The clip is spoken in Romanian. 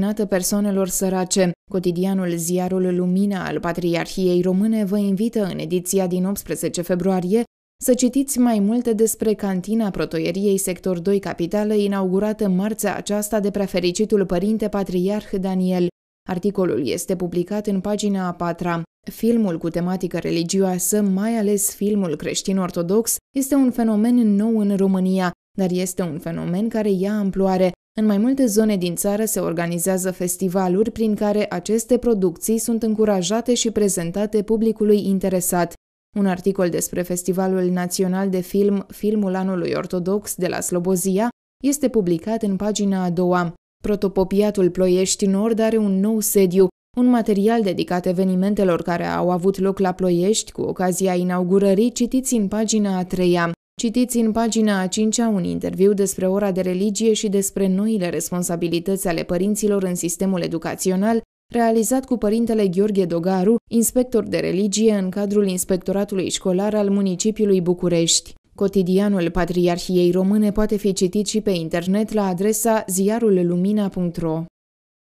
destinată persoanelor sărace. Cotidianul Ziarul Lumina al Patriarhiei Române vă invită în ediția din 18 februarie să citiți mai multe despre cantina protoieriei Sector 2 Capitală, inaugurată marțea aceasta de prefericitul părinte patriarh Daniel. Articolul este publicat în pagina a patra. Filmul cu tematică religioasă, mai ales filmul creștin-ortodox, este un fenomen nou în România, dar este un fenomen care ia amploare. În mai multe zone din țară se organizează festivaluri prin care aceste producții sunt încurajate și prezentate publicului interesat. Un articol despre Festivalul Național de Film Filmul Anului Ortodox de la Slobozia este publicat în pagina a doua. Protopopiatul Ploiești Nord are un nou sediu, un material dedicat evenimentelor care au avut loc la Ploiești cu ocazia inaugurării citiți în pagina a treia. Citiți în pagina a cincea un interviu despre ora de religie și despre noile responsabilități ale părinților în sistemul educațional, realizat cu părintele Gheorghe Dogaru, inspector de religie în cadrul Inspectoratului Școlar al municipiului București. Cotidianul Patriarhiei Române poate fi citit și pe internet la adresa ziarullumina.ro.